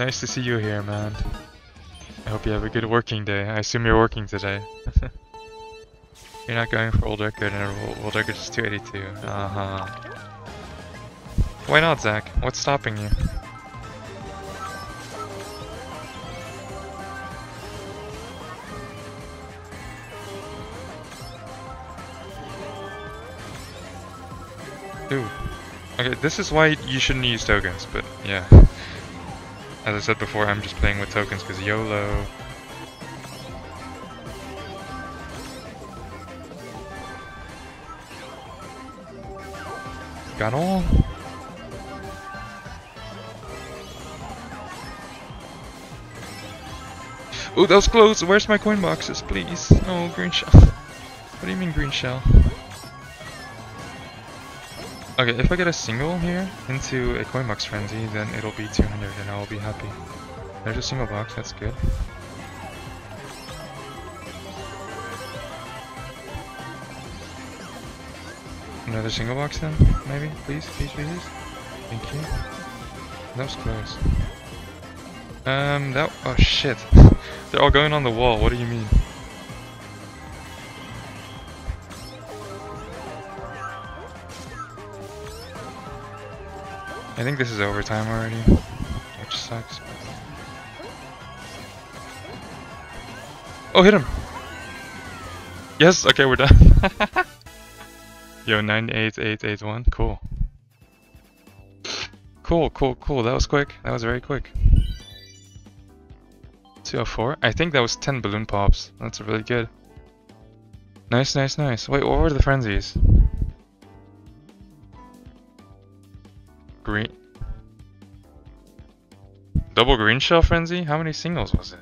Nice to see you here, man. I hope you have a good working day. I assume you're working today. you're not going for old record, and old record is 282. Uh huh. Why not, Zach? What's stopping you? Ooh. Okay, this is why you shouldn't use tokens, but yeah. As I said before, I'm just playing with tokens because YOLO. Got all? Oh, that was close! Where's my coin boxes, please? Oh, green shell. What do you mean green shell? Okay, if I get a single here into a coin box frenzy, then it'll be 200 and I'll be happy. There's a single box, that's good. Another single box then, maybe? Please, please, please. Thank you. That was close. Um, that- oh shit. They're all going on the wall, what do you mean? I think this is overtime already, which sucks. Oh, hit him! Yes, okay, we're done. Yo, 98881, cool. Cool, cool, cool, that was quick. That was very quick. 204? I think that was 10 balloon pops. That's really good. Nice, nice, nice. Wait, what were the frenzies? Double green shell frenzy? How many singles was it?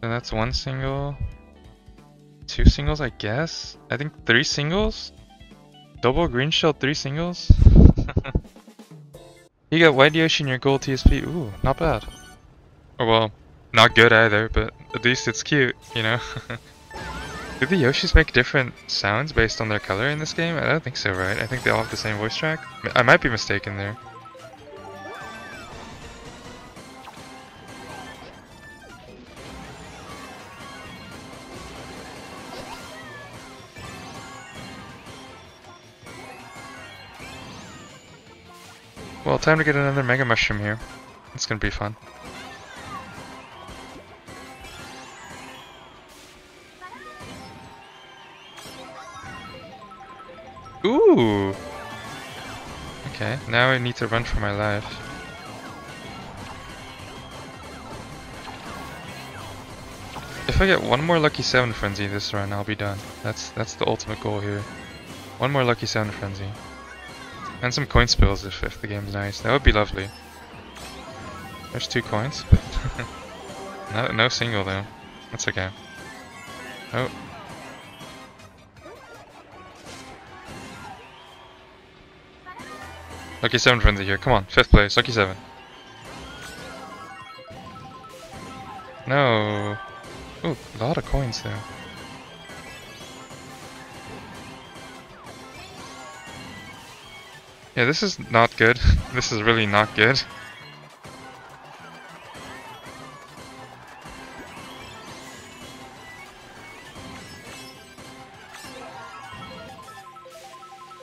And that's one single. Two singles, I guess? I think three singles? Double green shell, three singles? you got White Yoshi in your gold TSP. Ooh, not bad. Oh well, not good either, but at least it's cute, you know? Do the Yoshis make different sounds based on their color in this game? I don't think so, right? I think they all have the same voice track. I might be mistaken there. Well, time to get another Mega Mushroom here. It's gonna be fun. Ooh! Okay, now I need to run for my life. If I get one more Lucky 7 Frenzy this run, I'll be done. That's that's the ultimate goal here. One more Lucky 7 Frenzy. And some coin spills if, if the game's nice. That would be lovely. There's two coins, but no, no single though. That's okay. Oh, Lucky 7 friends are here, come on, 5th place, Lucky 7. No. Ooh, a lot of coins there. Yeah, this is not good. this is really not good.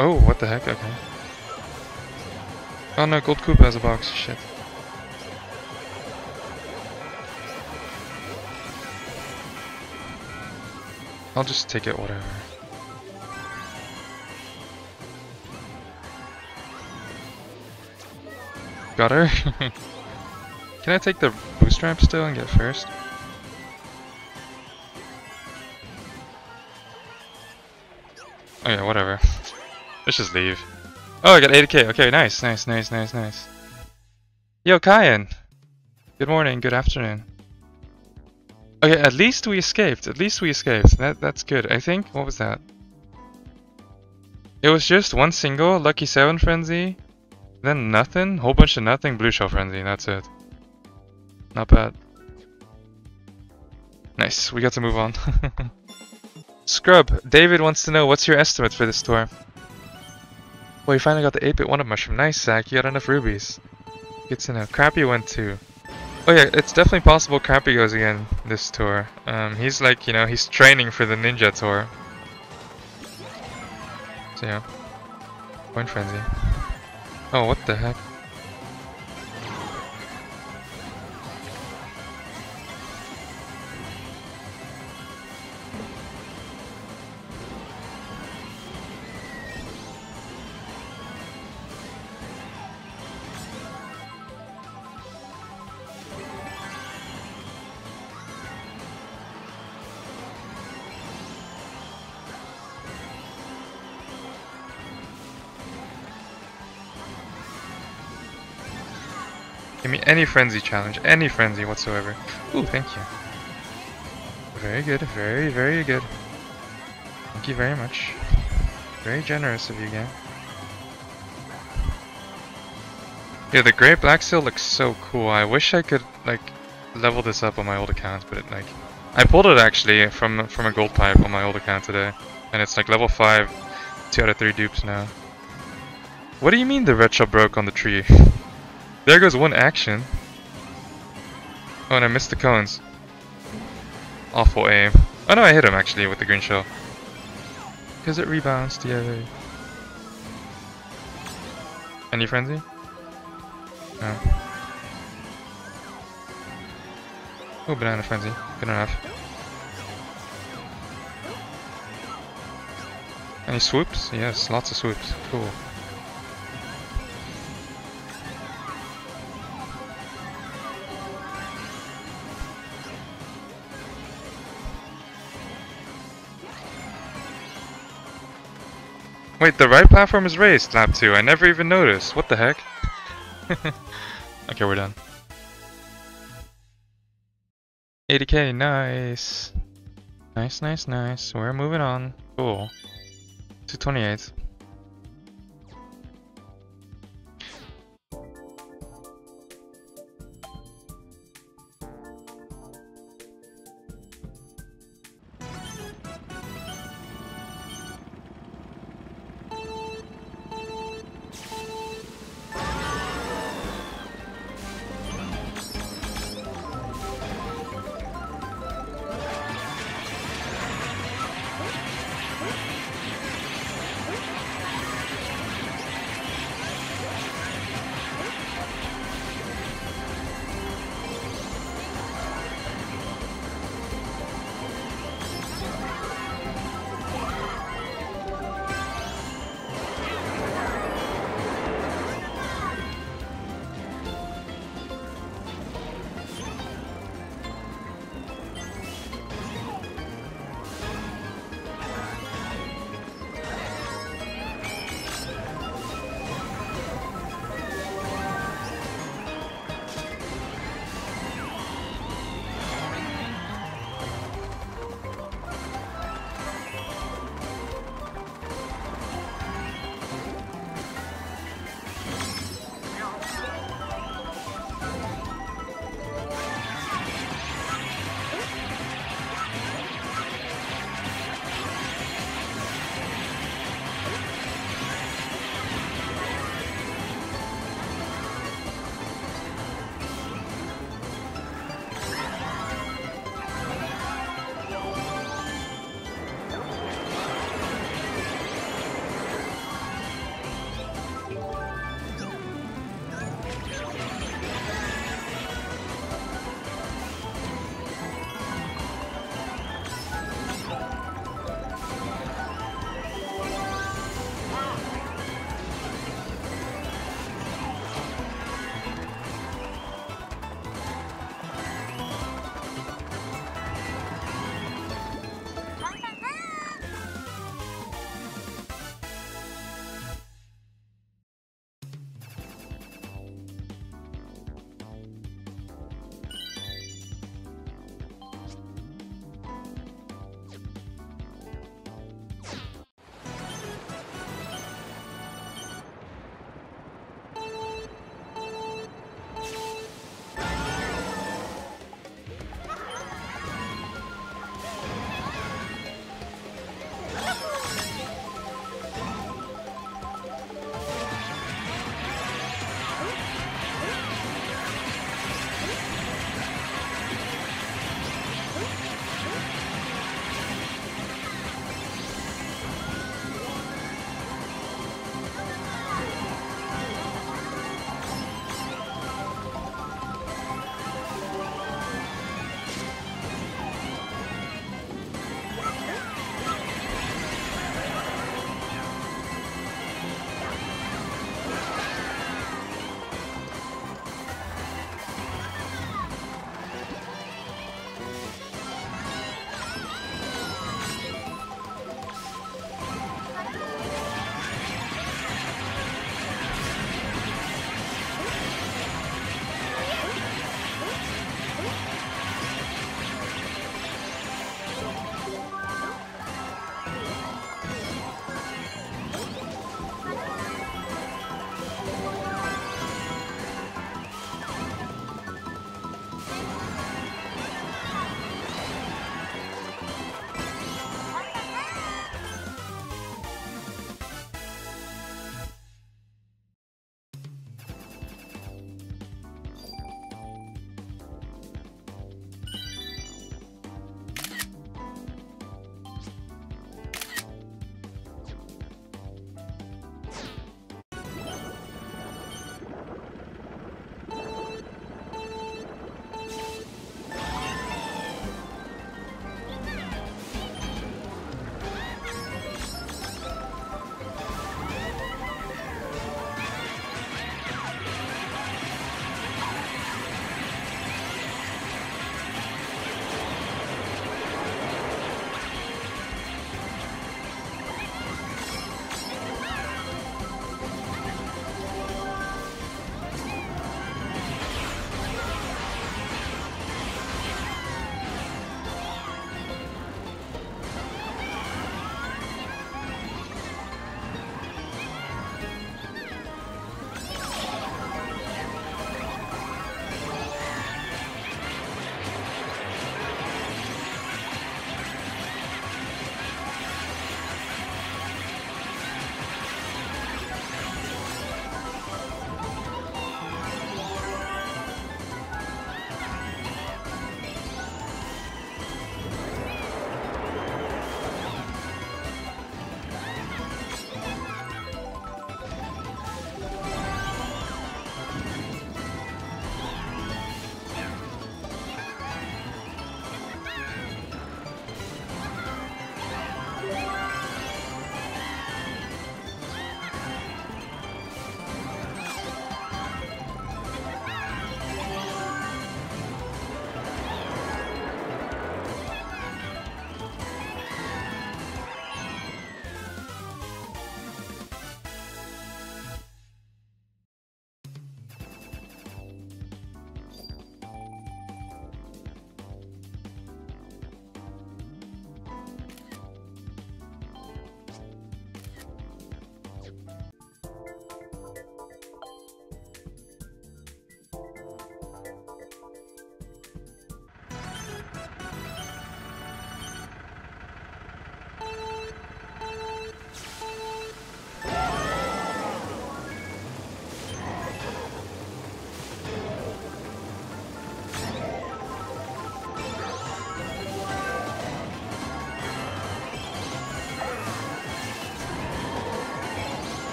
Oh, what the heck, okay. Oh no, Gold Koopa has a box, shit. I'll just take it, whatever. Got her? Can I take the boost ramp still and get first? Oh yeah, whatever. Let's just leave. Oh, I got 80k. Okay, nice, nice, nice, nice, nice. Yo, Kyan! Good morning, good afternoon. Okay, at least we escaped. At least we escaped. That That's good. I think, what was that? It was just one single, Lucky 7 Frenzy, then nothing, whole bunch of nothing, Blue Shell Frenzy, that's it. Not bad. Nice, we got to move on. Scrub, David wants to know, what's your estimate for this tour? Well, you finally got the 8-bit one-up mushroom. Nice, Zach. You got enough rubies. Good to know. Crappy went too. Oh yeah, it's definitely possible Crappy goes again this tour. Um, he's like, you know, he's training for the Ninja Tour. So yeah. Point Frenzy. Oh, what the heck? Give me any frenzy challenge, any frenzy whatsoever. Ooh, thank you. Very good, very, very good. Thank you very much. Very generous of you, game. Yeah, the Great black seal looks so cool. I wish I could, like, level this up on my old account, but, it, like... I pulled it, actually, from from a gold pipe on my old account today. And it's, like, level 5, 2 out of 3 dupes now. What do you mean the red shell broke on the tree? There goes one action. Oh, and I missed the cones. Awful aim. Oh no, I hit him actually with the green shell. Because it rebounds, yeah. Any frenzy? No. Oh, banana frenzy. Good enough. Any swoops? Yes, lots of swoops. Cool. Wait, the right platform is raised, lap 2. I never even noticed. What the heck? okay, we're done. 80k, nice. Nice, nice, nice. We're moving on. Cool. 228.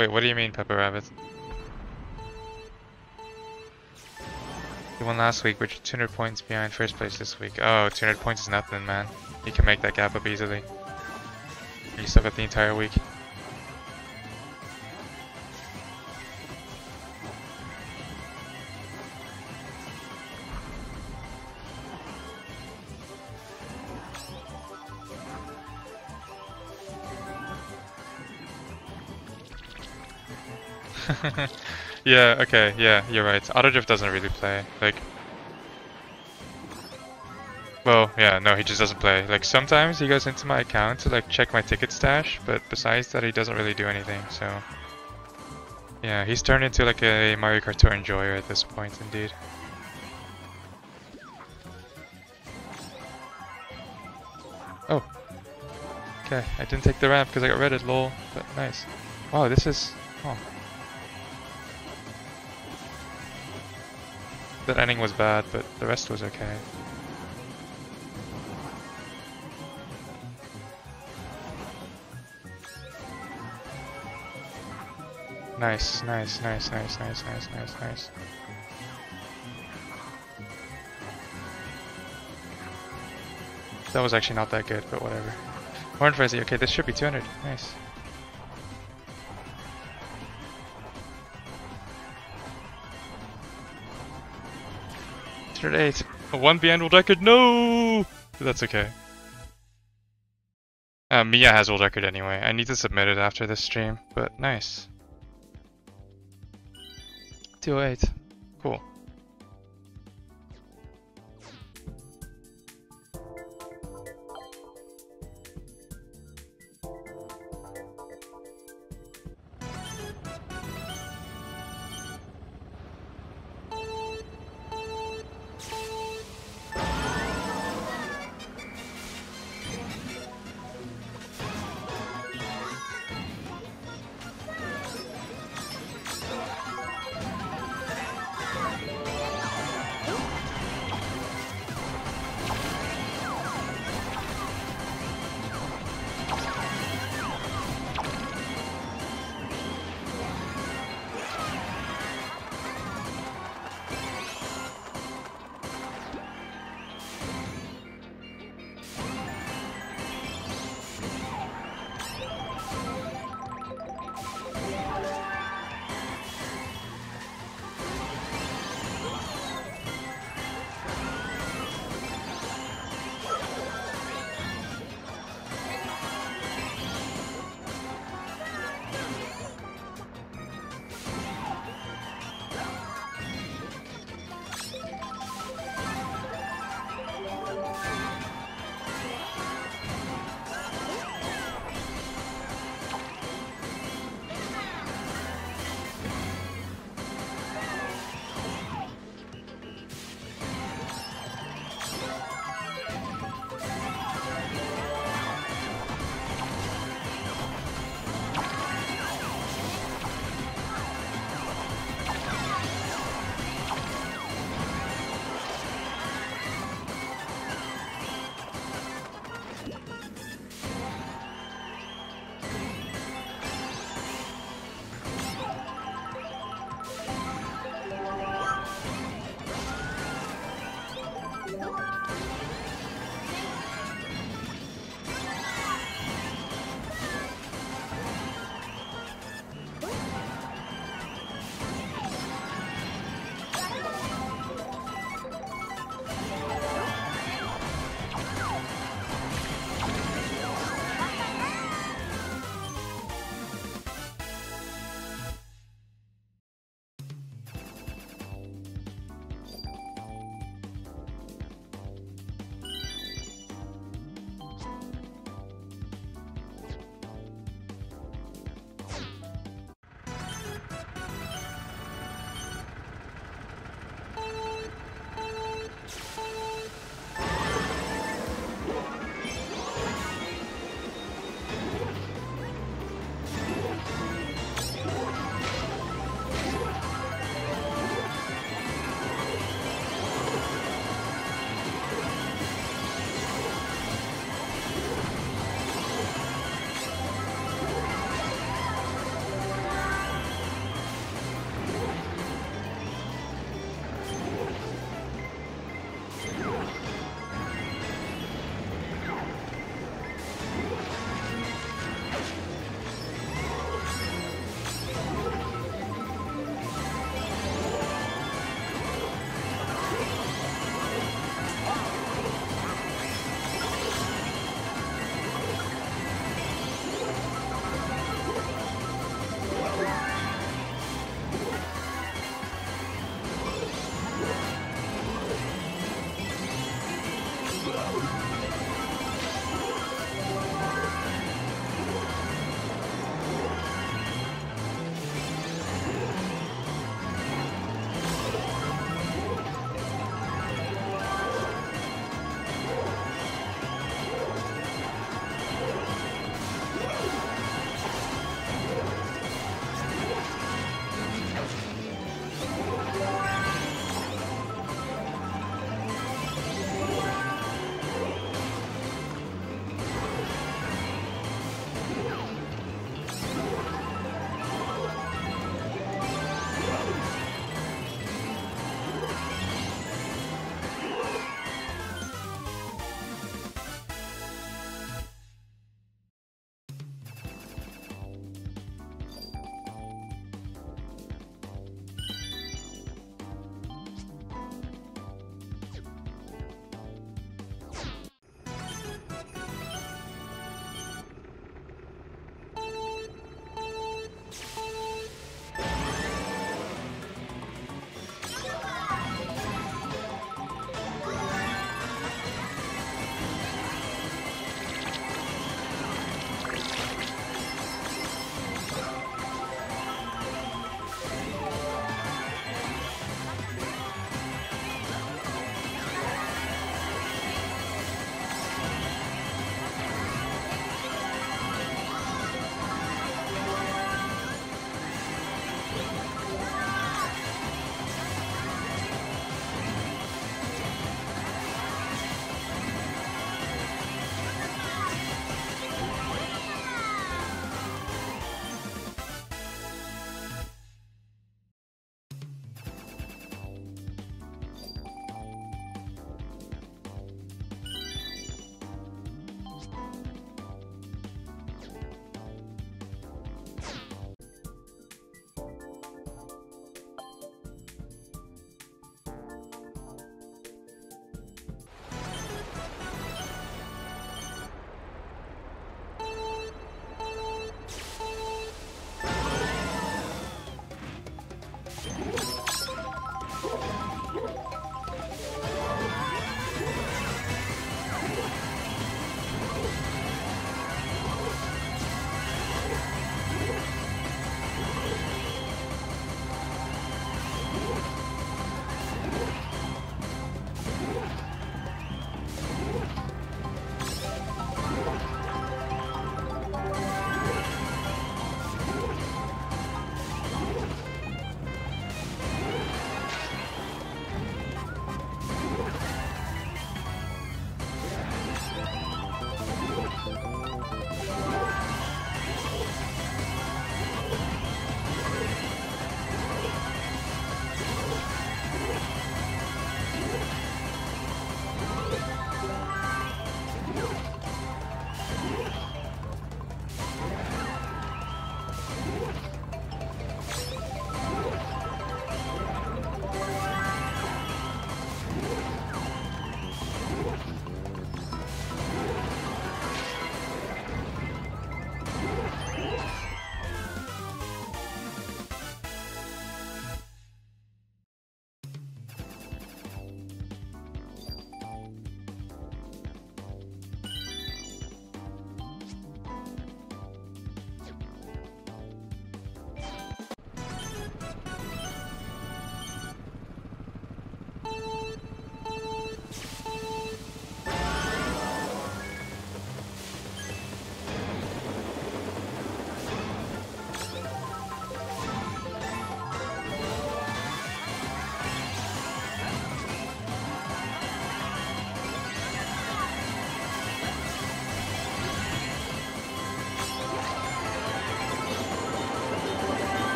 Wait, what do you mean, Pepper Rabbit? You won last week, you're 200 points behind first place this week. Oh, 200 points is nothing, man. You can make that gap up easily. You still got the entire week. yeah, okay, yeah, you're right. Autodrift doesn't really play. Like, well, yeah, no, he just doesn't play. Like, sometimes he goes into my account to, like, check my ticket stash, but besides that, he doesn't really do anything, so... Yeah, he's turned into, like, a Mario Kart Tour enjoyer at this point, indeed. Oh. Okay, I didn't take the ramp because I got redded, lol, but nice. Wow, this is... Oh. That ending was bad, but the rest was okay. Nice, nice, nice, nice, nice, nice, nice, nice. That was actually not that good, but whatever. Horn okay, this should be 200. Nice. Eight. A one behind world record. No, that's okay. Uh, Mia has world record anyway. I need to submit it after this stream, but nice. 208. Cool.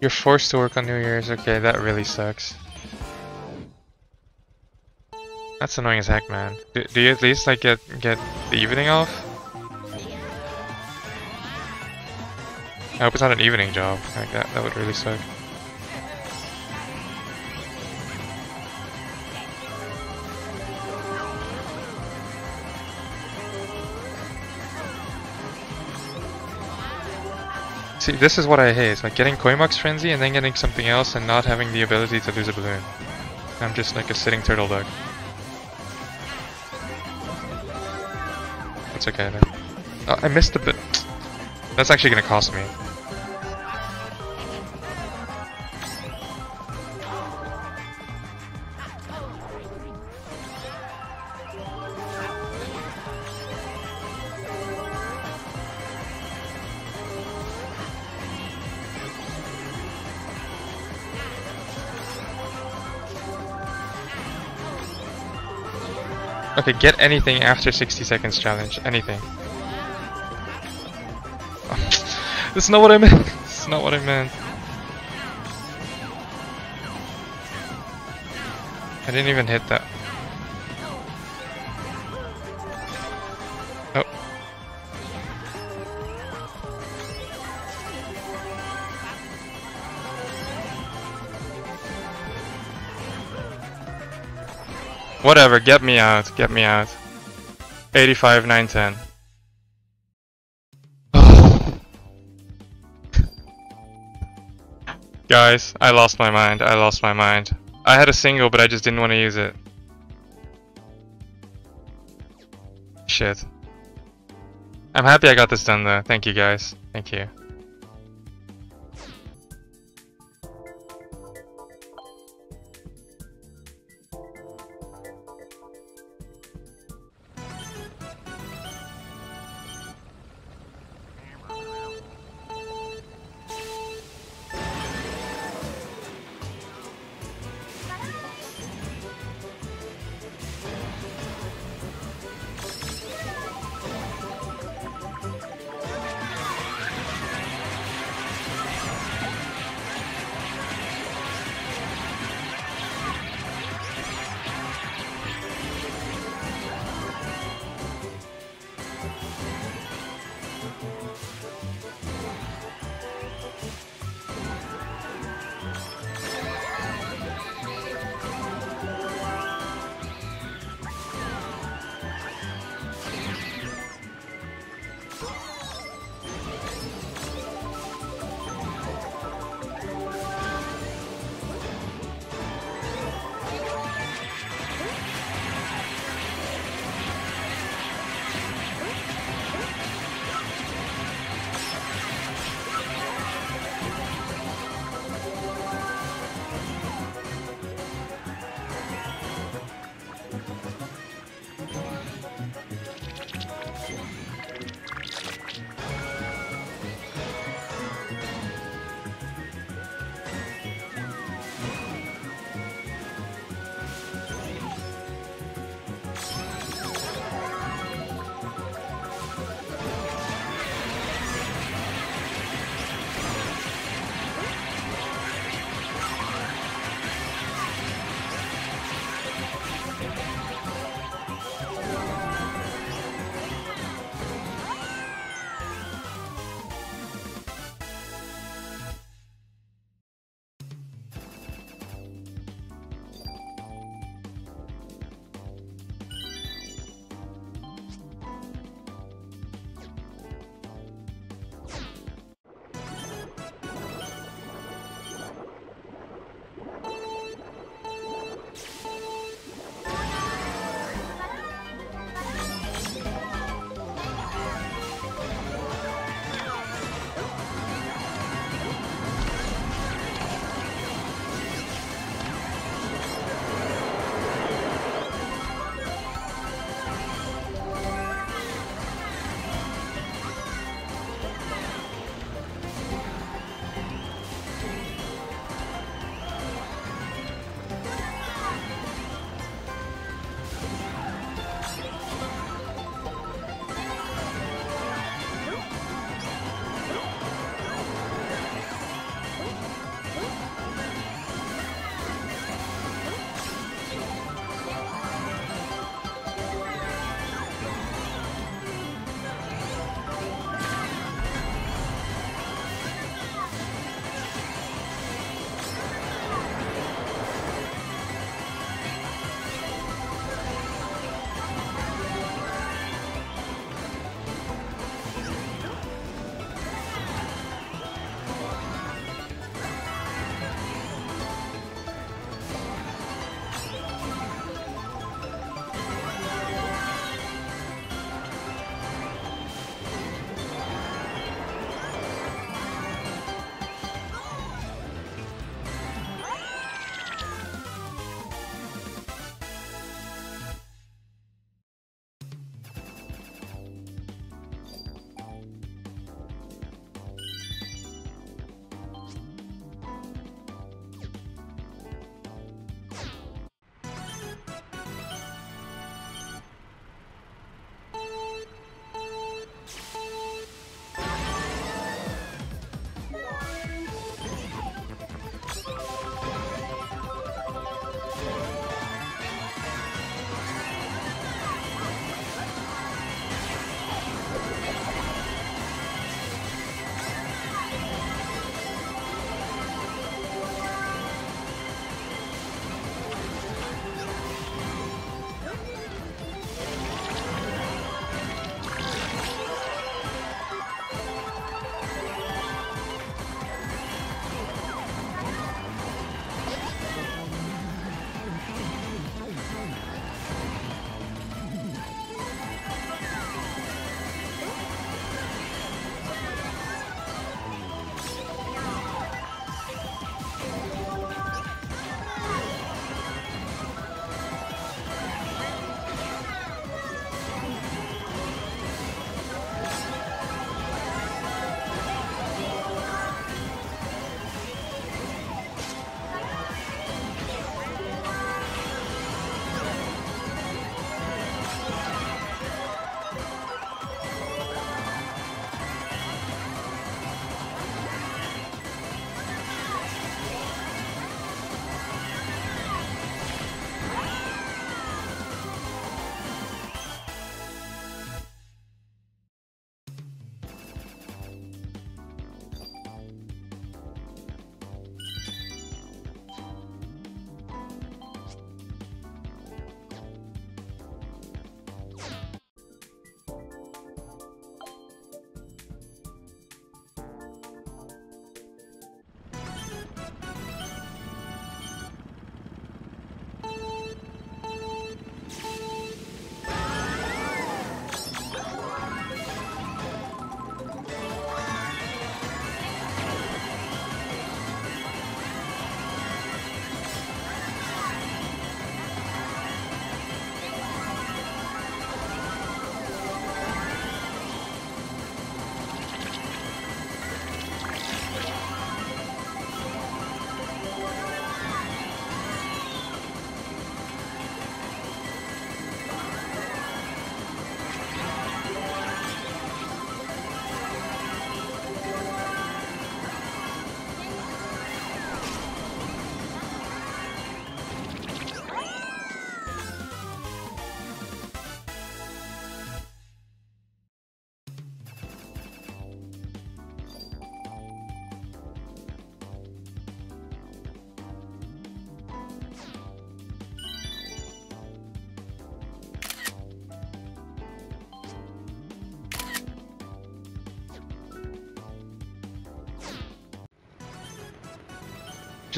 You're forced to work on New Year's. Okay, that really sucks. That's annoying as heck, man. Do, do you at least like get get the evening off? I hope it's not an evening job. Like that, that would really suck. See, this is what I hate. It's like getting Koimux Frenzy and then getting something else and not having the ability to lose a balloon. I'm just like a sitting turtle dog. It's okay then. Oh, I missed a bit. That's actually gonna cost me. Okay, get anything after 60 seconds challenge. Anything. That's not what I meant. That's not what I meant. I didn't even hit that. Whatever, get me out, get me out. 85, 910. Guys, I lost my mind, I lost my mind. I had a single, but I just didn't want to use it. Shit. I'm happy I got this done though, thank you guys. Thank you.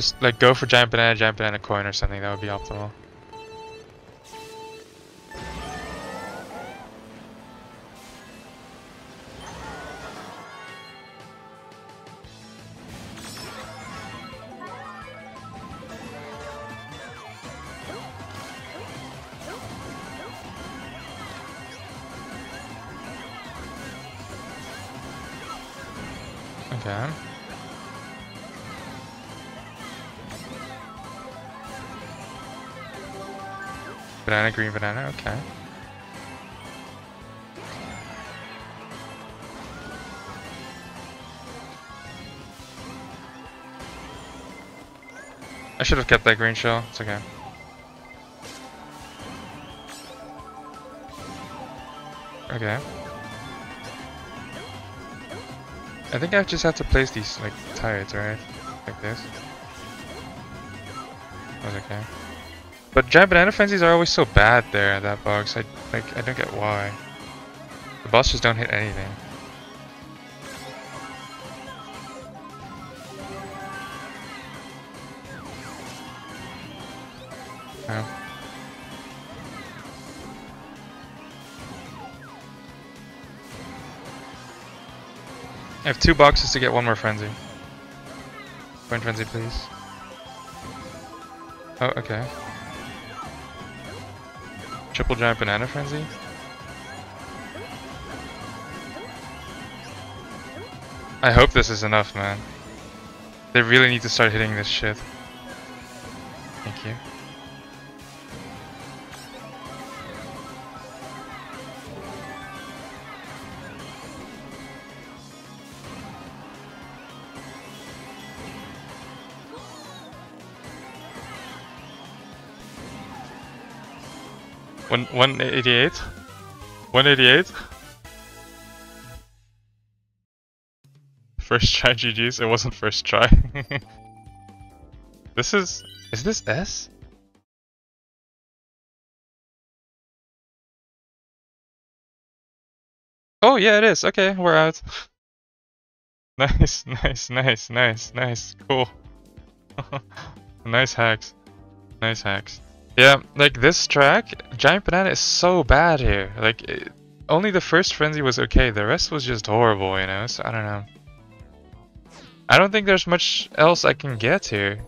Just like go for giant banana, giant banana coin or something. That would be optimal. Banana, green banana, okay. I should have kept that green shell, it's okay. Okay. I think I just have to place these like tides, right? Like this. That's okay. But giant banana frenzies are always so bad there at that box. I like I don't get why. The boss just don't hit anything. I have two boxes to get one more frenzy. One frenzy, please. Oh, okay. Triple giant banana frenzy? I hope this is enough, man. They really need to start hitting this shit. One one eighty eight? One eighty eight? First try GG's? It wasn't first try. this is is this S? Oh yeah it is, okay, we're out. nice, nice, nice, nice, nice, cool. nice hacks. Nice hacks. Yeah, like this track, Giant Banana is so bad here. Like, it, only the first frenzy was okay, the rest was just horrible, you know? So I don't know. I don't think there's much else I can get here.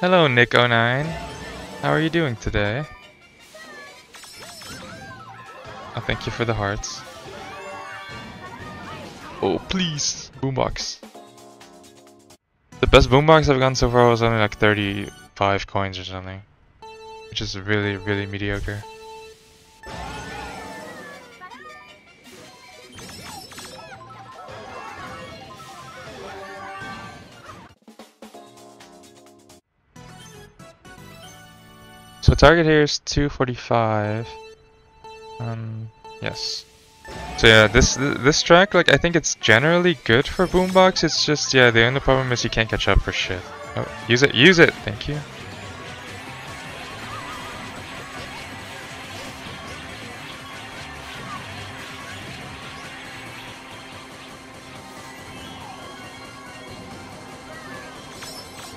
Hello, Nick09. How are you doing today? Oh, thank you for the hearts. Oh, please! Boombox. The best boombox I've gotten so far was only like 35 coins or something. Which is really, really mediocre. Target here is 245. Um, yes. So yeah, this this track, like I think it's generally good for boombox. It's just yeah, the only problem is you can't catch up for shit. Oh, use it, use it. Thank you.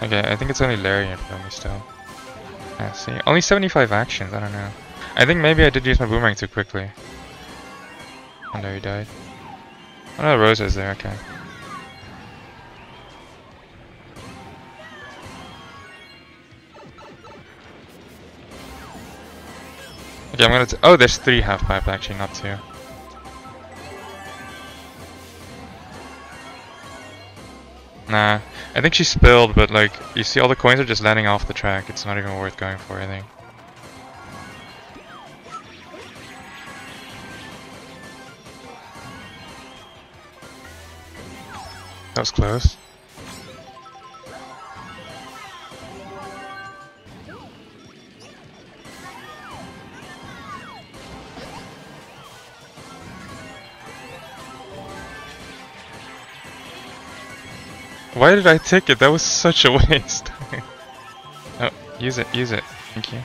Okay, I think it's only Larry in front of me still. I see. Only 75 actions, I don't know. I think maybe I did use my boomerang too quickly. Oh, and there he died. Oh no, is there, okay. Okay, I'm gonna oh, there's three half pipe actually, not two. Nah, I think she spilled, but like, you see all the coins are just landing off the track. It's not even worth going for, I think. That was close. Why did I take it? That was such a waste. oh, use it, use it. Thank you.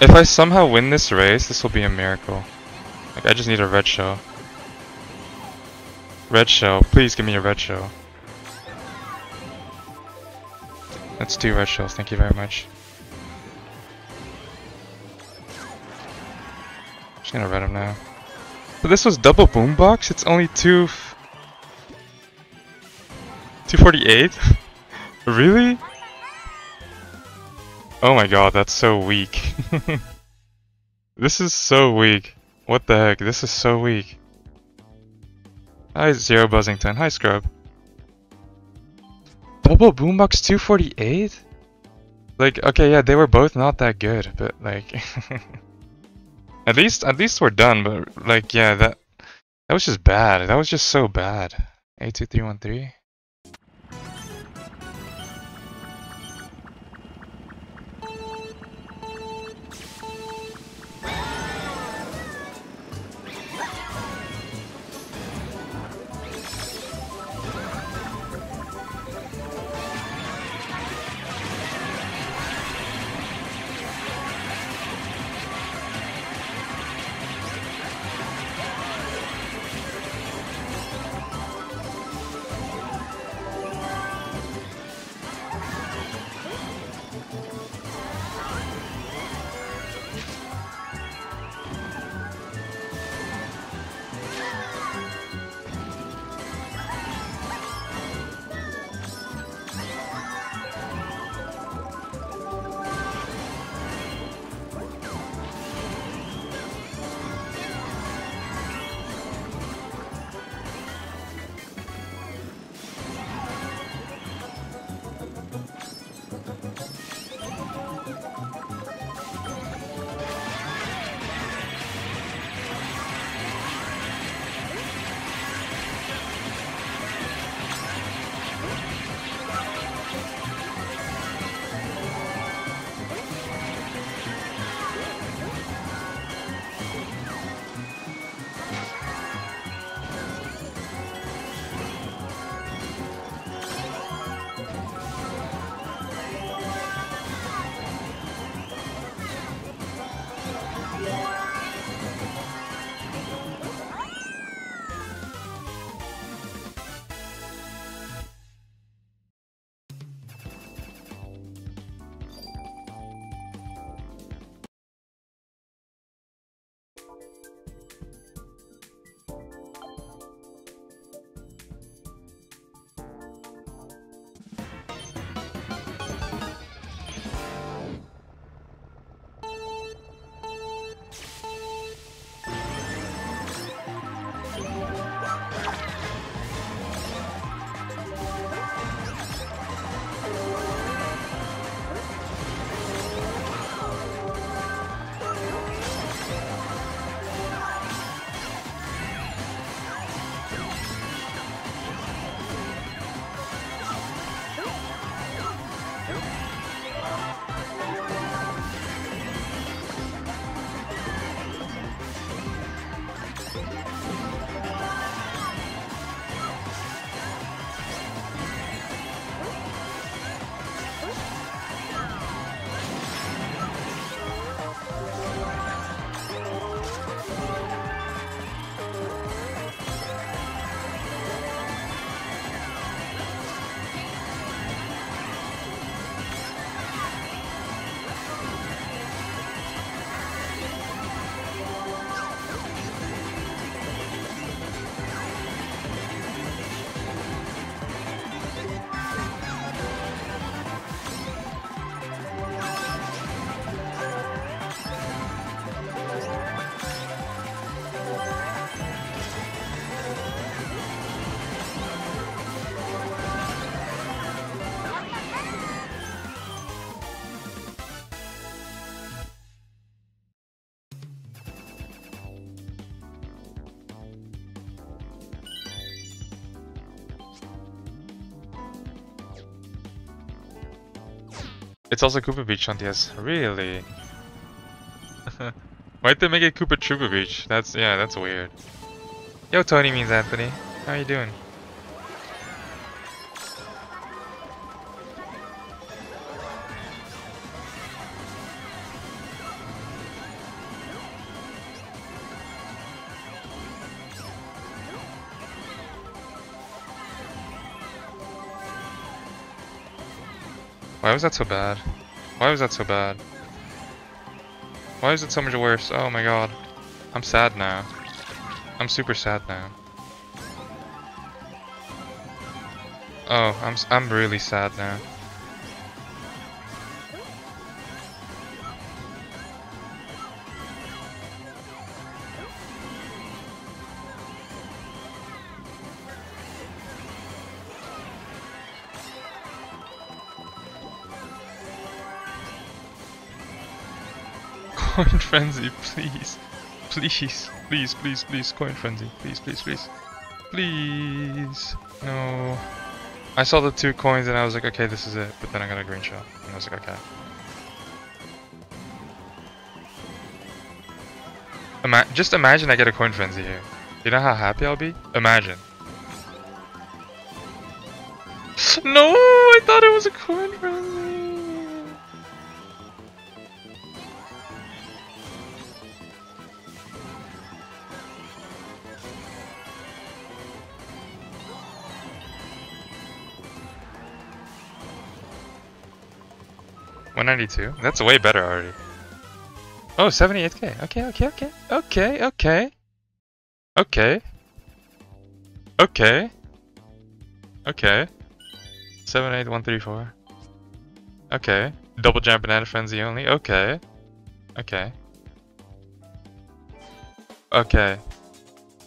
If I somehow win this race, this will be a miracle. Like, I just need a red shell. Red shell. Please give me a red shell. That's two red shells, thank you very much. Just gonna red him now. But this was double boombox? It's only two... 248? really? Oh my god, that's so weak. this is so weak. What the heck, this is so weak. Hi Zero Buzzington, hi Scrub. Double Boombox 248? Like, okay, yeah, they were both not that good, but like... at least, at least we're done, but like, yeah, that... That was just bad. That was just so bad. A2313? It's also Koopa Beach on DS. Really? Why'd they make it Koopa Troopa Beach? That's yeah, that's weird. Yo, Tony means Anthony. How you doing? Why was that so bad? Why was that so bad? Why is it so much worse? Oh my god. I'm sad now. I'm super sad now. Oh, I'm I'm really sad now. Coin frenzy, please. Please, please, please, please, coin frenzy. Please, please, please. Please. No. I saw the two coins and I was like, okay, this is it. But then I got a green shot. And I was like, okay. Ima just imagine I get a coin frenzy here. You know how happy I'll be? Imagine. No, I thought it was a coin frenzy. One ninety two. That's way better already. Oh, 78k. Okay, okay, okay. Okay, okay. Okay. Okay. Okay. 78134. Okay. Double jump banana frenzy only. Okay. Okay. Okay.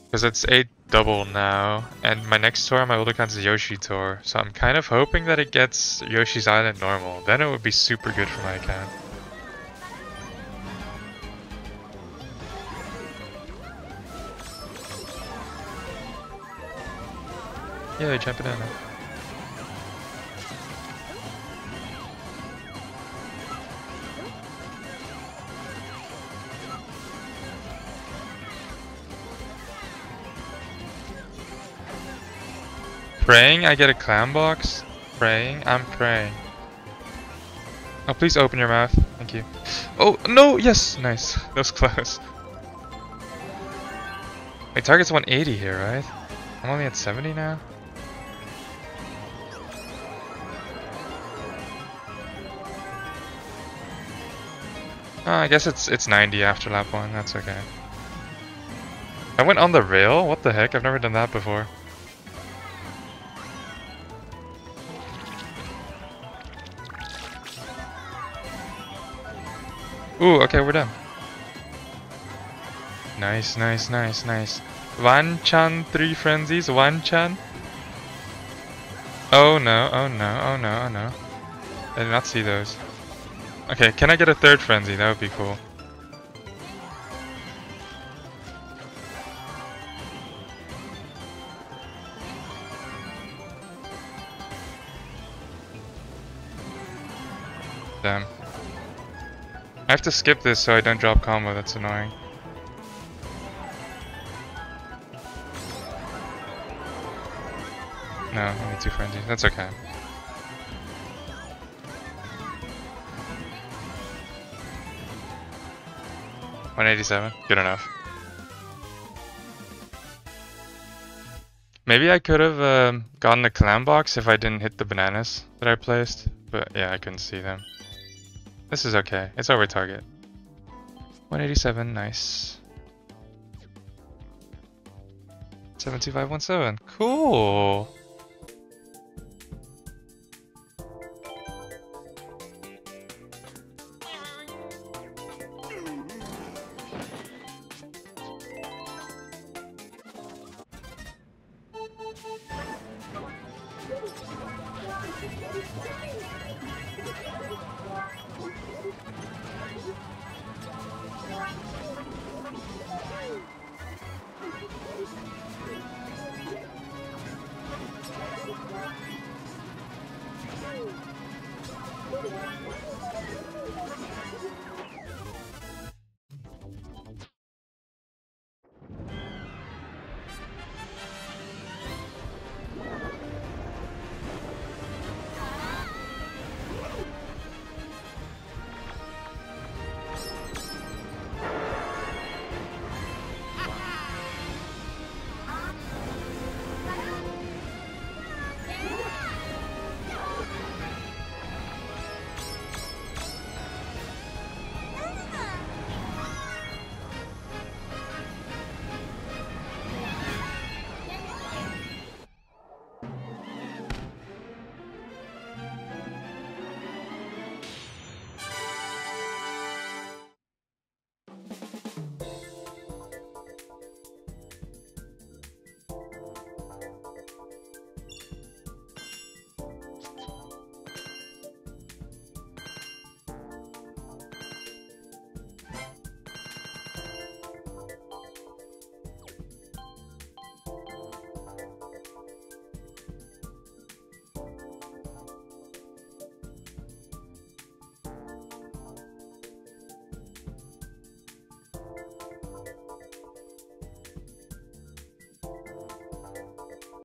Because it's 8 double now, and my next tour on my account is Yoshi tour, so I'm kind of hoping that it gets Yoshi's Island normal. Then it would be super good for my account. Yeah, jump it in. Praying I get a clam box? Praying? I'm praying. Oh, please open your mouth. Thank you. Oh, no! Yes! Nice. That was close. My target's 180 here, right? I'm only at 70 now? Oh, I guess it's it's 90 after lap 1, that's okay. I went on the rail? What the heck? I've never done that before. Ooh, okay, we're done. Nice, nice, nice, nice. One chan, three frenzies, one chan. Oh no, oh no, oh no, oh no. I did not see those. Okay, can I get a third frenzy? That would be cool. Have to skip this so I don't drop combo, that's annoying. No, only two frenzies. That's okay. One eighty seven. Good enough. Maybe I could have um, gotten the clam box if I didn't hit the bananas that I placed, but yeah, I couldn't see them. This is okay. It's over target. 187, nice. 72517, cool!